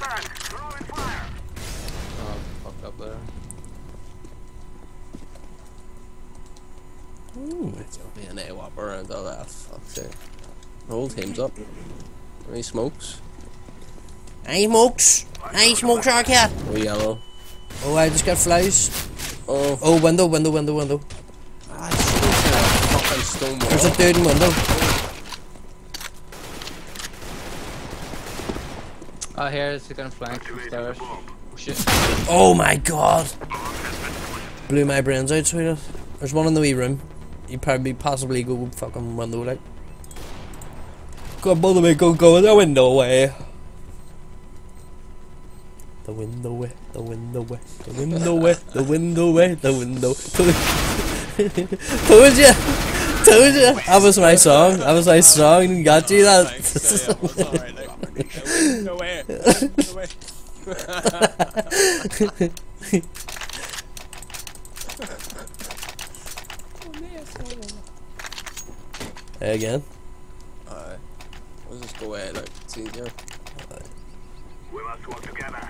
Oh, fucked up there. Ooh. It's be an AWP around all that. Fuck's sake. Whole team's up. Any smokes? Hey smokes! Hey smokes are here! Oh, yellow. Oh, I just got flies. Oh, Oh, window, window, window, window. ah, shit. Fucking stone wall. There's a dude in window. Oh, here it's gonna flank from stairs. Oh, shit. Oh my god! Blew my brains out, sweetheart. There's one in the wee room. You probably possibly go fucking window like. Go bother me, go go the window way. The window way, the window way, the window way, the window way, the window. Told you, told you. That was my song. That was my song. Got you that. No way. No way. Again. Alright. We'll just go ahead, like, it's easier. We must work together.